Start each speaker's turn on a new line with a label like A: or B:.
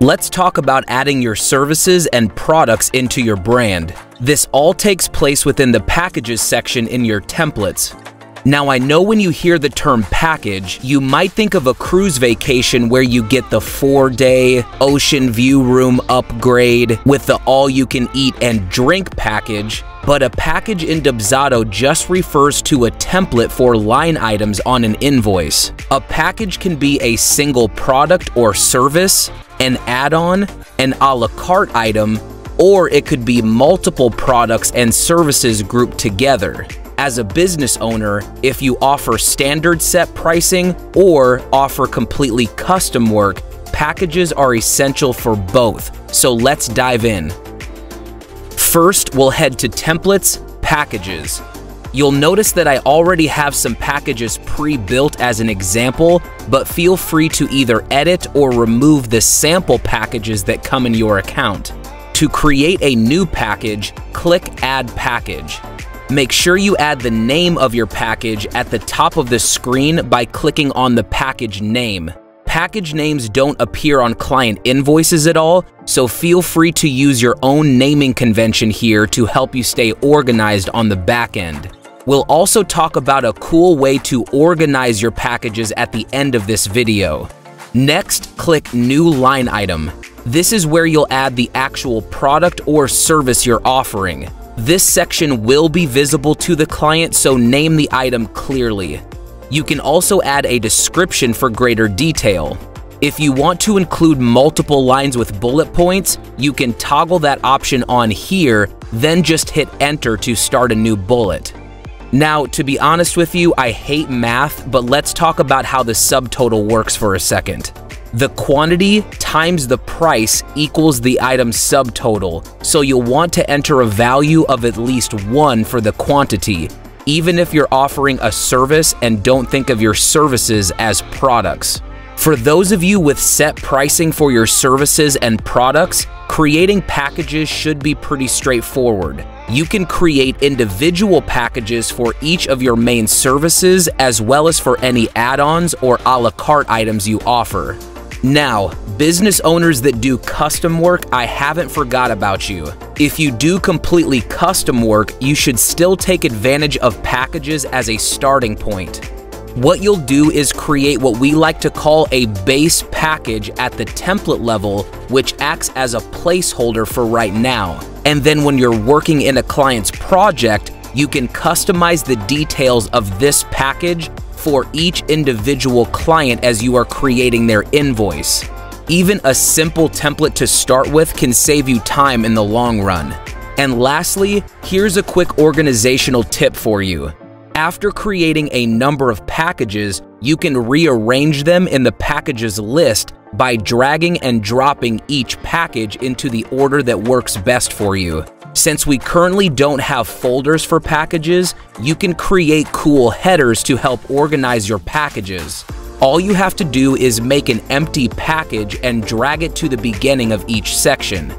A: let's talk about adding your services and products into your brand. This all takes place within the packages section in your templates. Now, I know when you hear the term package, you might think of a cruise vacation where you get the four day ocean view room upgrade with the all you can eat and drink package, but a package in Dubsado just refers to a template for line items on an invoice. A package can be a single product or service, an add on, an a la carte item, or it could be multiple products and services grouped together as a business owner if you offer standard set pricing or offer completely custom work. Packages are essential for both, so let's dive in. First, we'll head to Templates, Packages. You'll notice that I already have some packages pre-built as an example, but feel free to either edit or remove the sample packages that come in your account. To create a new package, click Add Package. Make sure you add the name of your package at the top of the screen by clicking on the package name. Package names don't appear on client invoices at all, so feel free to use your own naming convention here to help you stay organized on the back end. We'll also talk about a cool way to organize your packages at the end of this video. Next, click New Line Item. This is where you'll add the actual product or service you're offering. This section will be visible to the client, so name the item clearly. You can also add a description for greater detail. If you want to include multiple lines with bullet points, you can toggle that option on here, then just hit enter to start a new bullet. Now, to be honest with you, I hate math, but let's talk about how the subtotal works for a second. The quantity times the price equals the item's subtotal, so you'll want to enter a value of at least 1 for the quantity, even if you're offering a service and don't think of your services as products. For those of you with set pricing for your services and products, creating packages should be pretty straightforward. You can create individual packages for each of your main services as well as for any add-ons or a la carte items you offer. Now, business owners that do custom work, I haven't forgot about you. If you do completely custom work, you should still take advantage of packages as a starting point. What you'll do is create what we like to call a base package at the template level, which acts as a placeholder for right now. And then when you're working in a client's project, you can customize the details of this package for each individual client as you are creating their invoice. Even a simple template to start with can save you time in the long run. And lastly, here's a quick organizational tip for you. After creating a number of packages, you can rearrange them in the packages list by dragging and dropping each package into the order that works best for you. Since we currently don't have folders for packages, you can create cool headers to help organize your packages. All you have to do is make an empty package and drag it to the beginning of each section.